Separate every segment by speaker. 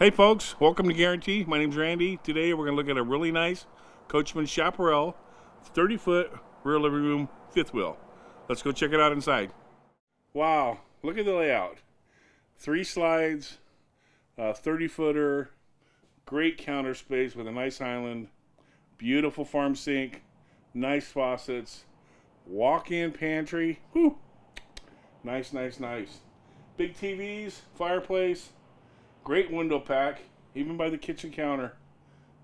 Speaker 1: Hey folks, welcome to Guaranty. My name's Randy. Today we're going to look at a really nice Coachmen Chaparral 30 foot rear living room fifth wheel. Let's go check it out inside. Wow, look at the layout. Three slides, a 30 footer, great counter space with a nice island, beautiful farm sink, nice faucets, walk in pantry. Whew. Nice, nice, nice. Big TVs, fireplace, great window pack, even by the kitchen counter.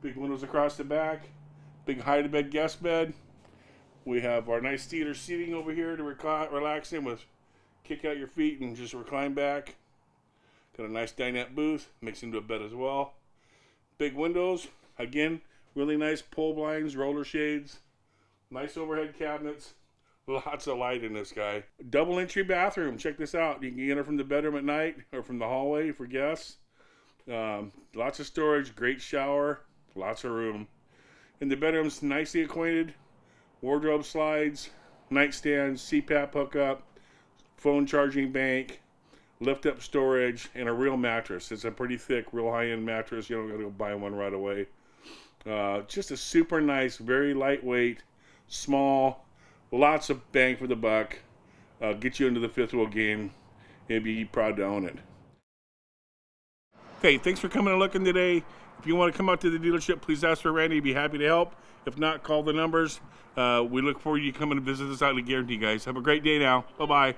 Speaker 1: Big windows across the back, big to bed guest bed. We have our nice theater seating over here to relax in with kick out your feet and just recline back. Got a nice dinette booth, mixed into a bed as well. Big windows, again, really nice pull blinds, roller shades, nice overhead cabinets, Lots of light in this guy. Double entry bathroom. Check this out. You can enter from the bedroom at night or from the hallway for guests. Um, lots of storage. Great shower. Lots of room. In the bedroom's nicely acquainted. Wardrobe slides, nightstand, CPAP hookup, phone charging bank, lift up storage, and a real mattress. It's a pretty thick, real high end mattress. You don't got to go buy one right away. Uh, just a super nice, very lightweight, small, lots of bang for the buck. Uh, get you into the fifth wheel game and be proud to own it. Okay, thanks for coming and looking today. If you want to come out to the dealership, please ask for Randy. He'd be happy to help. If not, call the numbers. Uh, we look forward to you coming to visit us out at Guaranty, you guys. Have a great day now. Bye bye.